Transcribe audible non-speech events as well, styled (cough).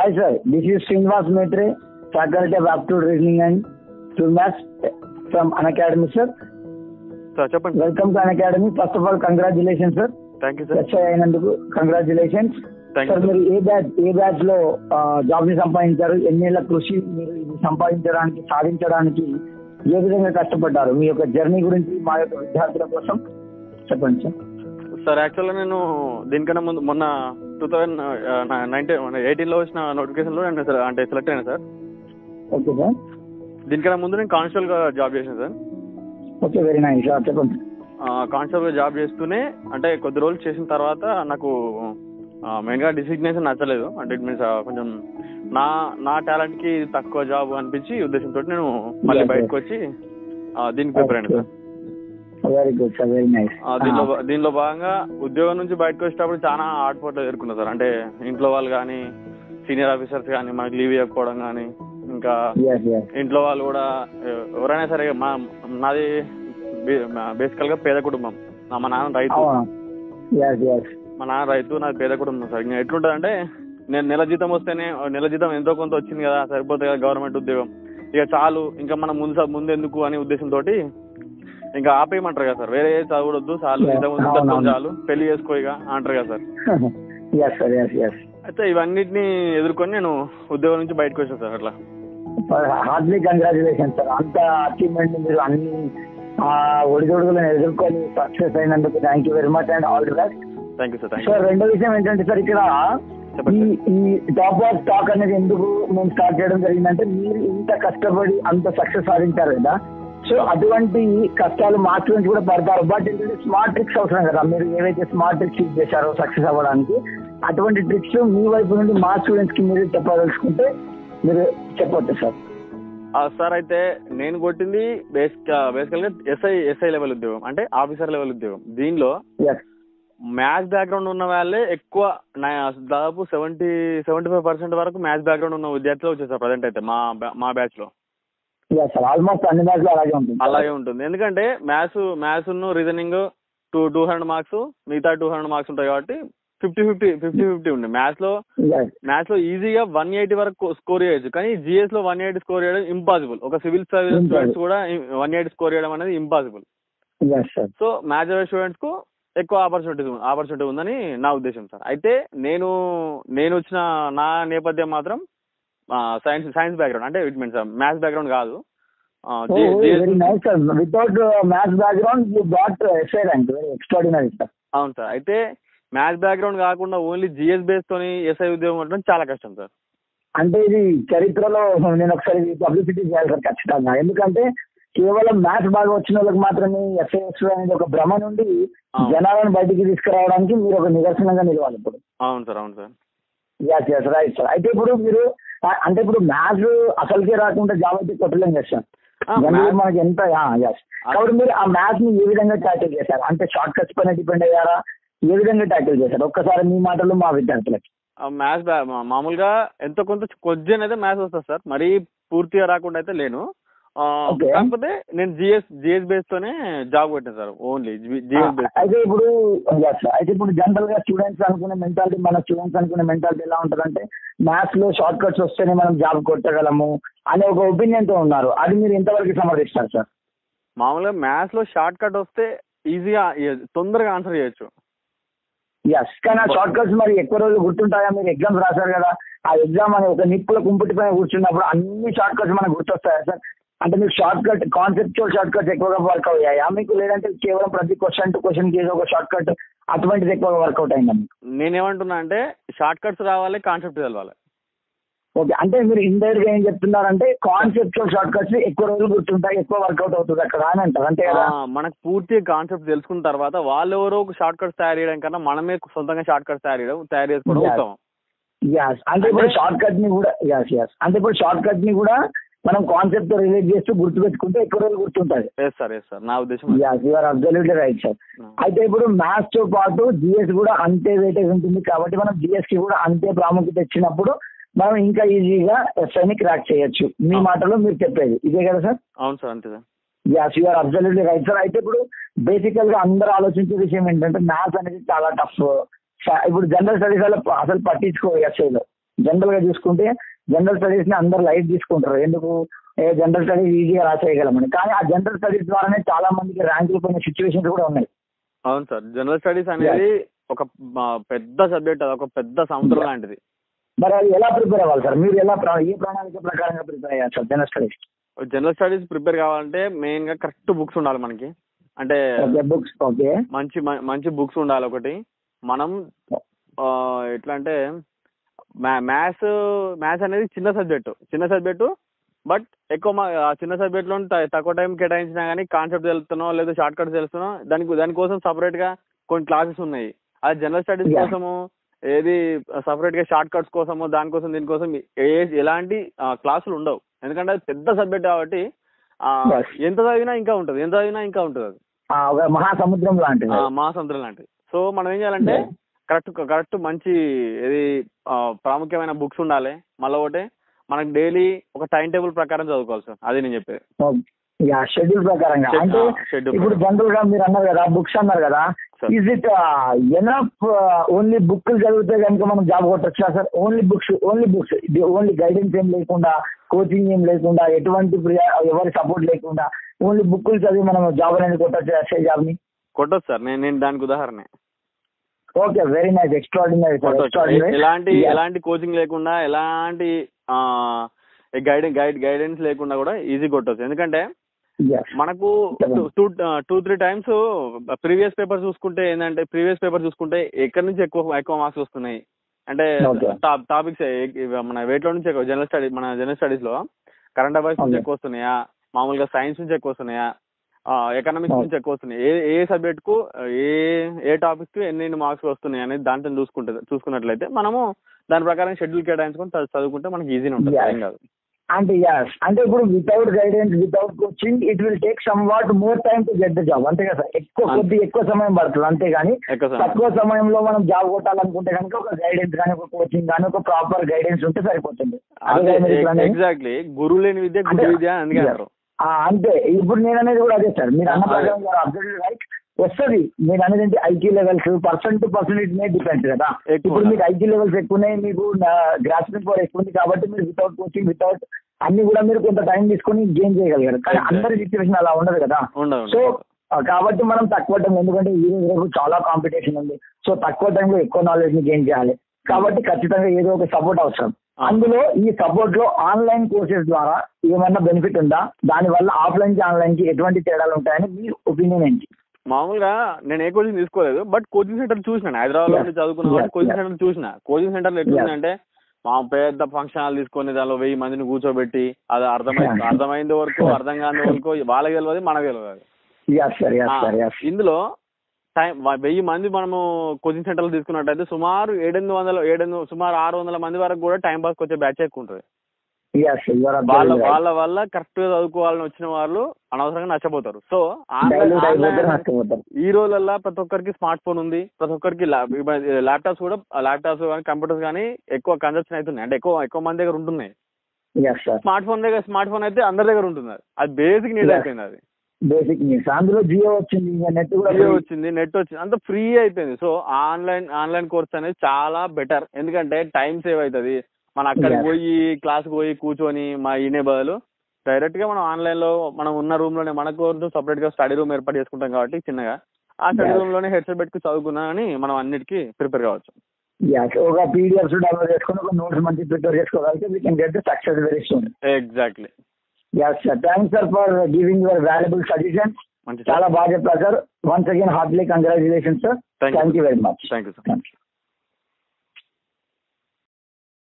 Hi sir this is Srinivas మేట్రే faculty of aptitude reasoning and to maths from Unacademy sir చెప్పండి. Welcome to Unacademy first of all congratulation sir sir SI అయినందుకు congratulations sir మీరు ఏ batch ఏ బ్యాచ్లో జాబ్ని సంపాదించారు? ఎన్ని ఏళ్ళ కృషి మీరు ఇది సంపాదించడానికి సాధించడానికి ఏ విధంగా కష్టపడ్డారు? మీ యొక్క జర్నీ గురించి మా యొక్క విద్యార్థుల కోసం చెప్పండి సార్ సార్ యాక్చువల్గా నేను దీనికన్నా ముందు మొన్న టూ థౌజండ్ నైన్టీన్ ఎయిటీన్లో వచ్చిన నోటిఫికేషన్లో నేను సార్ అంటే సెలెక్ట్ అయినా సార్ ఓకే సార్ దీనికన్నా ముందు నేను కానిస్టేబుల్గా జాబ్ చేశాను సార్ ఓకే వెరీ నైస్ చెప్పండి. కానిస్టేబుల్గా జాబ్ చేస్తూనే అంటే కొద్ది రోజులు చేసిన తర్వాత నాకు మెయిన్గా డిసిగ్నేషన్ నచ్చలేదు. అంటే ఇట్ మీన్స్ కొంచెం నా నా టాలెంట్కి తక్కువ జాబ్ అనిపించి ఉద్దేశంతో నేను మళ్ళీ. బయటకు వచ్చి దీనికి ప్రిపేర్ అయినా sir very good sir very nice దీనిలో దీనిలో భాగంగా ఉద్యోగం నుంచి బయటకు వచ్చేటప్పుడు చాలా ఆటపోట్లు ఎదుర్కొన్నా సార్. అంటే ఇంట్లో వాళ్ళు కానీ సీనియర్ ఆఫీసర్స్ కానీ మనకి లీవ్ ఇవ్వకపోవడం కానీ ఇంకా ఇంట్లో వాళ్ళు కూడా ఎవరైనా సరే మా నాది బేసికల్గా పేద కుటుంబం. మా నాన్న రైతు. ఎస్ మా నాన్న రైతు నాది పేద కుటుంబం సార్. ఇంకా ఎట్లుంటుంది అంటే నేను నెల జీతం వస్తేనే నెల జీతం ఎంతో కొంత వచ్చింది కదా సరిపోతుంది కదా గవర్నమెంట్ ఉద్యోగం. ఇక చాలు ఇంకా మనం ముందు ముందు ఎందుకు అనే ఉద్దేశంతో ఇంకా ఆపేయమంటారు కదా సార్? వేరే చదవడొద్దు చాలు. చాలు. పెళ్ళి చేసుకో ఇక అంటారు కదా సార్? (laughs) అయితే ఇవన్నిటిని ఎదుర్కొని నేను ఉద్యోగం నుంచి బయటకు వచ్చాను సార్ అట్లా. హార్డ్లీ కంగ్రాచులేషన్ సార్ అంత అచీవ్మెంట్ మీరు అన్ని ఆ, ఒడిదొడుగులను ఎదుర్కొని సక్సెస్ అయినందుకు thank you very much and all the best thank you sir sir రెండో విషయం ఏంటంటే సార్ ఇక్కడ ఈ ఈ టాప్ ఆఫ్ స్టాక్ అనేది ఎందుకు మేము స్టార్ట్ చేయడం జరిగిందంటే మీరు ఇంత కష్టపడి అంత సక్సెస్ సాధించారు కదా? సో అటువంటి కష్టాలు మా స్టూడెంట్స్ కూడా పడతారు. బట్ ఏంటంటే స్మార్ట్ ట్రిక్స్ అవసరం కదా. మీరు ఏవైతే స్మార్ట్ ట్రిక్స్ యూజ్ చేశారో సక్సెస్ అవ్వడానికి అటువంటి ట్రిక్స్ మీ వైపు నుండి మా స్టూడెంట్స్కి మీరు చెప్పదలుచుకుంటే మీరు చెప్పొచ్చు సార్ సార్ అయితే నేను కొట్టింది బేసిక్ బేసికల్గా ఎస్ఐ ఎస్ఐ లెవెల్ ఉద్యోగం. అంటే ఆఫీసర్ లెవెల్ ఉద్యోగం. దీనిలో మ్యాథ్స్ బ్యాక్గ్రౌండ్ ఉన్న వాళ్ళే ఎక్కువ దాదాపు సెవెంటీ సెవెంటీ ఫైవ్ పర్సెంట్ వరకు మ్యాథ్స్ బ్యాక్గ్రౌండ్ ఉన్న విద్యార్థులు వచ్చేసారు ప్రజెంట్ అయితే మా మా బ్యాచ్లో. ఆల్మోస్ట్ అన్ని అలాగే ఉంటుంది. అలాగే ఉంటుంది. ఎందుకంటే maths maths reasoning two two hundred marks మిగతా టూ హండ్రెడ్ మార్క్స్ ఉంటాయి కాబట్టి ఫిఫ్టీ ఫిఫ్టీ ఫిఫ్టీ ఫిఫ్టీ ఉంది మ్యాథ్స్లో. మ్యాథ్స్లో ఈజీగా వన్ ఎయిటీ వరకు స్కోర్ చేయొచ్చు. కానీ జిఎస్లో వన్ ఎయిటీ స్కోర్ చేయడం ఇంపాసిబుల్ ఒక సివిల్ సర్వీస్. స్టూడెంట్స్ కూడా వన్ ఎయిటీ స్కోర్ చేయడం అనేది ఇంపాసిబుల్. సో మ్యాథ్స్ స్టూడెంట్స్కు ఎక్కువ ఆపర్చునిటీ ఆపర్చునిటీ ఉందని నా ఉద్దేశం సార్ అయితే నేను నేను వచ్చిన నా నేపథ్యం మాత్రం సైన్స్ సైన్స్ బ్యాక్గ్రౌండ్ అంటే ఇట్ మీన్స్ మ్యాథ్స్ బ్యాక్గ్రౌండ్ కాదు. Very extraordinary, sir. అవును సార్ అయితే మ్యాథ్స్ బ్యాక్గ్రౌండ్ కాకుండా ఓన్లీ జిఎస్ బేస్ తోని ఎస్ఐ ఉద్యోగం ఉండడం చాలా కష్టం సార్ అంటే ఇది చరిత్రలో నేను ఒకసారి పబ్లిసిటీ చేయాలి సార్ ఖచ్చితంగా. ఎందుకంటే కేవలం మ్యాథ్స్ బాగా వచ్చిన వాళ్ళకి మాత్రమే ఎస్ఐఎస్ అనేది ఒక భ్రమ నుండి. జనాలను బయటికి తీసుకురావడానికి మీరు ఒక నిదర్శనంగా నిలవాలి ఇప్పుడు. అవును సార్ అవును sir yes yes right sir అయితే ఇప్పుడు మీరు అంటే ఇప్పుడు మ్యాథ్స్ అసలుకే రాకుండా జాబ్ అయితే కొట్టలేం maths- మనకి ఎంత కాబట్టి మీరు ఆ మ్యాథ్స్ని ఏ విధంగా ట్యాకిల్ చేశారు? అంటే షార్ట్ కట్స్ పైన డిపెండ్ అయ్యారా? ఏ విధంగా ట్యాకిల్ చేశారు? ఒక్కసారి మీ మాటలు మా విద్యార్థులకి. మ్యాథ్స్ మామూలుగా ఎంతో కొంత కొంచెం అయితే మ్యాథ్స్ వస్తుంది సార్. మరీ పూర్తిగా రాకుండా అయితే లేను. కాకపోతే నేను జిఎస్ జిఎస్ బేస్ తోనే జాబ్ కొట్టాను సార్ ఓన్లీ జిఎస్ బేస్. అయితే ఇప్పుడు. అయితే ఇప్పుడు జనరల్గా స్టూడెంట్స్ అనుకునే మెంటాలిటీ మన స్టూడెంట్స్ అనుకునే మెంటాలిటీ ఎలా ఉంటుందంటే మ్యాథ్స్లో షార్ట్ కట్స్ వస్తేనే మనం జాబ్ కొట్టగలము అనే ఒక ఒపీనియన్తో ఉన్నారు. అది మీరు ఎంతవరకు సమర్థిస్తారు సార్? మామూలుగా మ్యాథ్స్లో షార్ట్ కట్ వస్తే ఈజీగా తొందరగా ఆన్సర్ చేయొచ్చు. ఎస్ కానీ ఆ షార్ట్ కట్స్ మరి ఎక్కువ రోజులు గుర్తుంటాయా? మీరు ఎగ్జామ్స్ రాశారు కదా ఆ ఎగ్జామ్ అని ఒక నిప్పుల కుంపుటి పైన కూర్చున్నప్పుడు అన్ని షార్ట్ కట్స్ మనకు గుర్తొస్తాయా సార్? అంటే మీకు short cut conceptual short cuts ఎక్కువగా వర్క్ అయ్యాయా? మీకు లేదంటే కేవలం ప్రతి క్వశ్చన్ టు క్వశ్చన్కి ఏదో ఒక షార్ట్ కట్ అటువంటిది ఎక్కువగా వర్కౌట్ అయిందా మీకు? నేనేమంటున్నా అంటే షార్ట్ కట్స్ రావాలి కాన్సెప్ట్ తెలవాలి. ఓకే అంటే మీరు ఇండైరెక్ట్గా ఏం చెప్తున్నారంటే కాన్సెప్చువల్ షార్ట్ కట్స్ ఎక్కువ రోజులు గుర్తుంటాయి ఎక్కువ వర్కౌట్ అవుతుంది అక్కడ అని అంటారు. అంతే కదా? ఆ, మనకు పూర్తిగా కాన్సెప్ట్ తెలుసుకున్న తర్వాత వాళ్ళు ఎవరో ఒక షార్ట్ కట్స్ తయారు చేయడం కన్నా మనమే సొంతంగా షార్ట్ కట్స్ తయారు చేయడం తయారు చేసుకోవడం. ఉత్తమం. యాస్ అంటే ఇప్పుడు అంటే- షార్ట్ కట్ని కూడా యాస్ యాస్ అంటే ఇప్పుడు షార్ట్ కట్ని కూడా మనం కాన్సెప్ట్తో రిలేట్ చేస్తూ గుర్తుపెట్టుకుంటే ఎక్కువ రోజులు గుర్తుంటది సార్ సార్ నా ఉద్దేశం అబ్జల్యూట్లీ రైట్ సార్ ఆ. అయితే ఇప్పుడు మ్యాథ్స్తో పాటు జిఎస్ కూడా అంతే వెయిటేజ్ ఉంటుంది కాబట్టి మనం జిఎస్కి కూడా అంతే ప్రాముఖ్యత ఇచ్చినప్పుడు మనం ఇంకా ఈజీగా ఎస్ఐ ని క్రాక్ చేయొచ్చు. మీ ఆ. మాటలో మీరు చెప్పేది. ఇదే కదా సార్ అవును సార్ అంతే sir yes you are absolutely right sir అయితే ఇప్పుడు బేసికల్గా అందరూ ఆలోచించే విషయం ఏంటంటే మ్యాథ్స్ అనేది చాలా టఫ్ ఇప్పుడు జనరల్ స్టడీస్ అసలు పట్టించుకో ఎస్ఐలో జనరల్గా చూసుకుంటే జనరల్ స్టడీస్ని అందరు లైట్ తీసుకుంటారు. ఎందుకు? జనరల్ స్టడీస్ ఈజీగా రాసేయగలమని కానీ ఆ జనరల్ స్టడీస్ ద్వారానే చాలా మందికి ర్యాంకులు పోయిన సిచ్యువేషన్స్ కూడా ఉన్నాయి. అవును సార్. జనరల్ స్టడీస్ అనేది ఒక పెద్ద సబ్జెక్ట్ అది ఒక పెద్ద సముద్రం లాంటిది. మరి అది ఎలా ప్రిపేర్ అవ్వాలి సార్? మీరు ఎలా ఏ ప్రణాళిక ప్రకారంగా ప్రిపేర్ అయ్యారు sir general studies general studies prepare కావాలంటే మెయిన్గా కరెక్ట్ బుక్స్ ఉండాలి మనకి. అంటే బుక్స్ ఓకే మంచి మంచి బుక్స్ ఉండాలి ఒకటి. మనం ఎట్లా అంటే మ్యాథ్స్ మ్యాథ్స్ అనేది చిన్న సబ్జెక్టు చిన్న సబ్జెక్టు బట్ ఎక్కువ మా చిన్న సబ్జెక్ట్లో తక్కువ టైం కేటాయించినా కానీ కాన్సెప్ట్ తెలుస్తున్నావు లేదా షార్ట్ కట్స్ తెలుస్తున్నావు దానికి దానికోసం separate గా కొన్ని క్లాసెస్ ఉన్నాయి అది జనరల్ స్టడీస్. కోసము ఏది separate గా షార్ట్ కట్స్ కోసము దానికోసం దీనికోసం ఏ ఎలాంటి క్లాసులు ఉండవు ఎందుకంటే అది పెద్ద సబ్జెక్ట్ కాబట్టి. ఎంత చదివినా ఇంకా ఉంటుంది ఎంత చదివినా ఇంకా ఉంటుంది అది మహాసముద్రం లాంటిది మహాసముద్రం లాంటిది సో మనం ఏం చేయాలంటే. కరెక్ట్ కరెక్ట్ మంచి ఇది ఆ, ప్రాముఖ్యమైన బుక్స్ ఉండాలి. మళ్ళీ ఒకటి మనకి డైలీ ఒక టైం టేబుల్ ప్రకారం చదువుకోవాలి సార్. అది నేను చెప్పేది. షెడ్యూల్ ప్రకారంగా. అంటే schedule ఇప్పుడు ప్రకారం. జనరల్గా మీరు అన్నారు కదా బుక్స్ అన్నారు కదా. ఇజ్ ఇట్ ఎనఫ్ ఓన్లీ బుక్లు చదివితే కనుక మనం job కొట్టచ్చా sir? Only books only books only guidance ఏం లేకుండా కోచింగ్ ఏం లేకుండా ఎటువంటి ఎవరి సపోర్ట్ లేకుండా ఓన్లీ బుక్లు చదివి మనం జాబ్ అనేది కొట్టచ్చు ఎస్ఐ జాబ్ని కొట్టొచ్చు సార్. నేను నేను దానికి ఉదాహరణ. ఓకే వెరీ నైస్ ఎక్స్ట్రాడినరీ ఎలాంటి ఎలాంటి కోచింగ్ లేకుండా ఎలాంటి గైడెన్స్ గైడ్ గైడెన్స్ లేకుండా కూడా ఈజీ కొట్టొచ్చు. ఎందుకంటే మనకు two two three times previous paper చూసుకుంటే ఏంటంటే ప్రీవియస్ పేపర్ చూసుకుంటే ఎక్కడి నుంచి ఎక్కువ ఎక్కువ మార్క్స్ వస్తున్నాయి. అంటే టాపిక్స్ మన weight లో నుంచి ఎక్కువ జనరల్ స్టడీ మన జనరల్ స్టడీస్లో కరెంట్ అఫైర్స్ నుంచి. ఎక్కువ వస్తున్నాయా? మామూలుగా సైన్స్ నుంచి ఎక్కువ వస్తున్నాయా? ఎకనామిక్స్. నుంచి ఎక్కువ వస్తున్నాయి ఏ ఏ సబ్జెక్ట్కు ఏ ఏ టాపిక్కు ఎన్ని మార్క్స్ వస్తున్నాయి అనేది దాంట్లో చూసుకుంటే చూసుకున్నట్లయితే మనము దాని ప్రకారం షెడ్యూల్ కేటాయించుకొని చదువుకుంటే మనకి ఈజీనే ఉంటుంది. ఏం కాదు అంటే యస్ అంటే ఇప్పుడు without guidance without coaching it will take somewhat more time to get the job అంతే కదా ఎక్కువ. కొద్ది ఎక్కువ సమయం పడుతుంది అంతేగాని. తక్కువ సమయంలో మనం జాబ్ కొట్టాలనుకుంటే కనుక ఒక గైడెన్స్ కానీ ఒక కోచింగ్ కానీ ఒక ప్రాపర్ గైడెన్స్ ఉంటే సరిపోతుంది? ఎగ్జాక్ట్లీ గురువు లేని విద్య గురు విద్య అని అందుకే అంతే ఇప్పుడు నేను అనేది కూడా అదే సార్ మీరు అన్న. ప్రకారం అబ్జర్వ్ రైట్ వస్తుంది మీరు అనేది ఏంటి IQ levels percent to percent it may depend కదా ఇప్పుడు. మీకు ఐక్యూ లెవెల్స్ ఎక్కువ ఉన్నాయి మీకు గ్రాస్పింగ్ పవర్ ఎక్కువ ఉంది కాబట్టి మీరు వితౌట్ కోచింగ్ వితౌట్ అన్ని కూడా మీరు కొంత టైం తీసుకొని గెయిన్ చేయగలిగారు కానీ. అందరి సిచ్యువేషన్ అలా ఉండదు కదా సో. కాబట్టి మనం తక్కువ టైం ఎందుకంటే ఈ రోజు చాలా కాంపిటీషన్ ఉంది సో తక్కువ టైంలో ఎక్కువ నాలెడ్జ్ని గెయిన్ చేయాలి కాబట్టి ఖచ్చితంగా ఏదో ఒక సపోర్ట్ అవసరం. అందులో ఈ సపోర్ట్లో ఆన్లైన్ కోర్సెస్ ద్వారా ఏమన్నా బెనిఫిట్ ఉందా? దాని వల్ల ఆఫ్లైన్కి ఆన్లైన్కి ఎటువంటి తేడాలు ఉంటాయని మీ ఒపీనియన్ ఏంటి? మామూలుగా నేను ఏ కోచింగ్ తీసుకోలేదు బట్ కోచింగ్ సెంటర్ చూసిన. హైదరాబాద్లో. చదువుకున్న కోచింగ్. సెంటర్ చూసిన. కోచింగ్ సెంటర్ ఎట్లుందంటే మా పెద్ద ఫంక్షన్ హాల్ తీసుకొని దానిలో వెయ్యి మందిని కూర్చోబెట్టి అది అర్థమైంది. అర్థమైంది వరకు అర్థం కాని వరకు వాళ్ళకి తెలియదు మనకు తెలియదు ఇందులో టైం వెయ్యి మంది మనము కోచింగ్ సెంటర్లు తీసుకున్నట్టయితే సుమారు ఏడెనిమిది వందల ఏడెనిమిది సుమారు ఆరు వందల మంది వరకు కూడా టైం పాస్ వచ్చే బ్యాచ్ ఎక్కువ ఉంటుంది. వాళ్ళ వాళ్ళ వల్ల కరెక్ట్గా చదువుకోవాలని వచ్చిన వాళ్ళు అనవసరంగా నచ్చపోతారు సో ఈ రోజుల్లో ప్రతి ఒక్కరికి స్మార్ట్ ఫోన్ ఉంది. ప్రతి ఒక్కరికి ల్యాప్టాప్స్ కూడా ల్యాప్టాప్స్ కానీ కంప్యూటర్స్ కానీ ఎక్కువ కన్సప్షన్ అవుతున్నాయి. అంటే ఎక్కువ ఎక్కువ మంది దగ్గర ఉంటున్నాయి. స్మార్ట్ ఫోన్ దగ్గర స్మార్ట్ ఫోన్ అయితే అందరి దగ్గర ఉంటుంది అది. Basic need. అయిపోయింది అది. బేసిక్ న్యూస్ అందులో జియో వచ్చింది నెట్ కూడా జియో వచ్చింది నెట్ వచ్చింది. అంత ఫ్రీ అయిపోయింది. సో ఆన్లైన్ ఆన్లైన్ కోర్స్ అనేది చాలా బెటర్ ఎందుకంటే టైం సేవ్ అవుతుంది మన అక్కడికి. పోయి క్లాస్కి పోయి కూర్చొని మా ఈనే బదులు డైరెక్ట్గా మనం ఆన్లైన్లో మనం ఉన్న రూమ్లోనే మనకు సపరేట్గా స్టడీ రూమ్ ఏర్పాటు చేసుకుంటాం కాబట్టి చిన్నగా. ఆ స్టడీ. రూమ్లోనే హెడ్సెట్ పెట్టుకు చదువుకున్నా అని మనం అన్నిటికీ ప్రిపేర్ కావచ్చు. ఒక పీడిఎఫ్స్ డౌన్లోడ్ చేసుకుని ఒక నోట్స్ మంచి ప్రిపేర్ చేసుకోగలిగితే we can get the success very soon exactly yes sir thanks sir for giving your valuable suggestions మంచి చాలా బాగా చెప్పారు sir once again heartly congratulation sir Thank you. Thank you very much thank you sir thank you